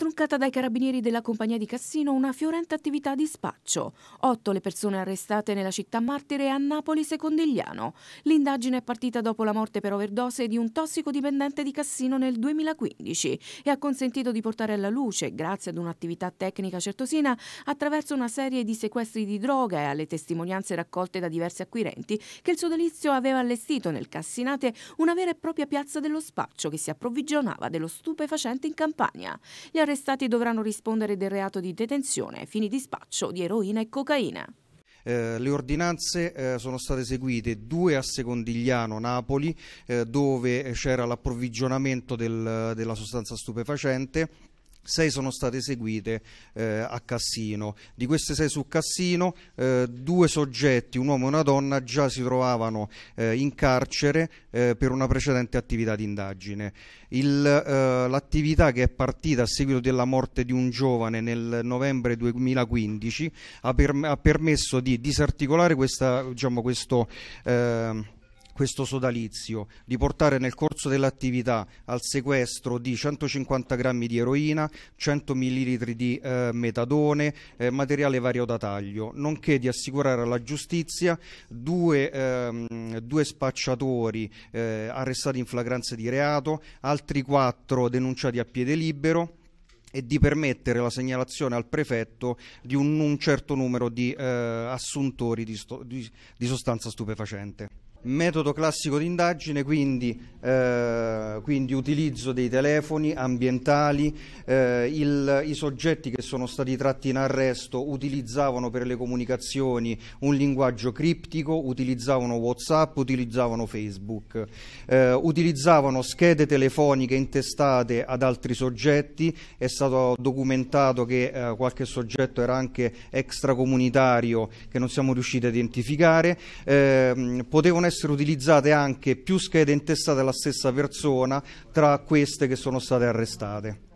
Stroncata dai carabinieri della compagnia di Cassino una fiorente attività di spaccio. Otto le persone arrestate nella città martire a Napoli Secondigliano. L'indagine è partita dopo la morte per overdose di un tossicodipendente di Cassino nel 2015 e ha consentito di portare alla luce, grazie ad un'attività tecnica certosina, attraverso una serie di sequestri di droga e alle testimonianze raccolte da diversi acquirenti, che il sodalizio aveva allestito nel Cassinate una vera e propria piazza dello spaccio che si approvvigionava dello stupefacente in campagna. Gli arrestati dovranno rispondere del reato di detenzione fini di spaccio di eroina e cocaina. Eh, le ordinanze eh, sono state eseguite due a Secondigliano, Napoli, eh, dove c'era l'approvvigionamento del, della sostanza stupefacente sei sono state eseguite eh, a Cassino. Di queste sei su Cassino, eh, due soggetti, un uomo e una donna, già si trovavano eh, in carcere eh, per una precedente attività di indagine. Eh, l'attività che è partita a seguito della morte di un giovane nel novembre 2015 ha, per, ha permesso di disarticolare questa, diciamo, questo eh, questo sodalizio, di portare nel corso dell'attività al sequestro di 150 grammi di eroina, 100 ml di eh, metadone, eh, materiale vario da taglio, nonché di assicurare alla giustizia due, ehm, due spacciatori eh, arrestati in flagranza di reato, altri quattro denunciati a piede libero e di permettere la segnalazione al prefetto di un, un certo numero di eh, assuntori di, sto, di, di sostanza stupefacente. Metodo classico di indagine, quindi, eh, quindi, utilizzo dei telefoni ambientali, eh, il, i soggetti che sono stati tratti in arresto utilizzavano per le comunicazioni un linguaggio criptico, utilizzavano Whatsapp, utilizzavano Facebook, eh, utilizzavano schede telefoniche intestate ad altri soggetti, è stato documentato che eh, qualche soggetto era anche extracomunitario che non siamo riusciti a identificare, ehm, potevano essere utilizzate anche più schede intestate alla stessa persona tra queste che sono state arrestate.